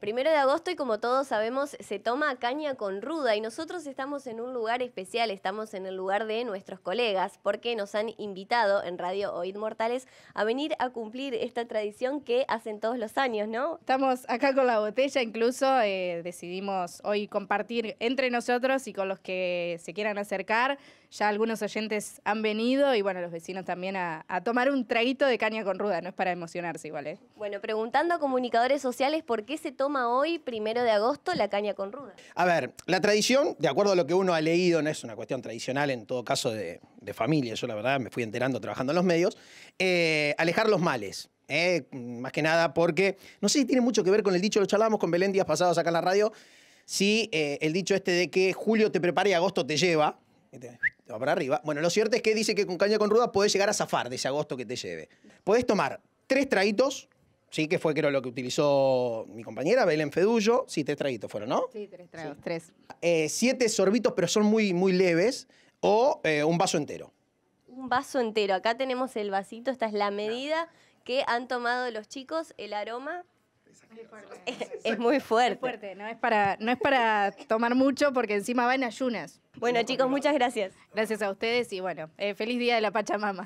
Primero de agosto y como todos sabemos se toma caña con ruda y nosotros estamos en un lugar especial, estamos en el lugar de nuestros colegas porque nos han invitado en Radio Oíd Mortales a venir a cumplir esta tradición que hacen todos los años, ¿no? Estamos acá con la botella, incluso eh, decidimos hoy compartir entre nosotros y con los que se quieran acercar. Ya algunos oyentes han venido y bueno, los vecinos también a, a tomar un traguito de caña con ruda, no es para emocionarse igual, ¿eh? Bueno, preguntando a comunicadores sociales por qué se toma hoy, primero de agosto, la caña con ruda. A ver, la tradición, de acuerdo a lo que uno ha leído, no es una cuestión tradicional en todo caso de, de familia, yo la verdad me fui enterando trabajando en los medios, eh, alejar los males. eh, más que nada porque, no sé si tiene mucho que ver con el dicho, lo charlábamos con Belén días pasados acá en la radio, si eh, el dicho este de que julio te prepara y agosto te lleva, te, te va para arriba. Bueno, lo cierto es que dice que con caña con ruda podés llegar a zafar de ese agosto que te lleve. Podés tomar tres traguitos, sí, que fue creo lo que utilizó mi compañera, Belén Fedullo, sí, tres traguitos fueron, ¿no? Sí, tres tragos, tres. Eh, siete sorbitos, pero son muy, muy leves, o eh, un vaso entero. Un vaso entero. Acá tenemos el vasito, esta es la medida que han tomado los chicos. El aroma es muy fuerte. Es fuerte, no es, para, no es para tomar mucho porque encima va en ayunas. Bueno chicos, muchas gracias. Gracias a ustedes y bueno, eh, feliz día de la Pachamama.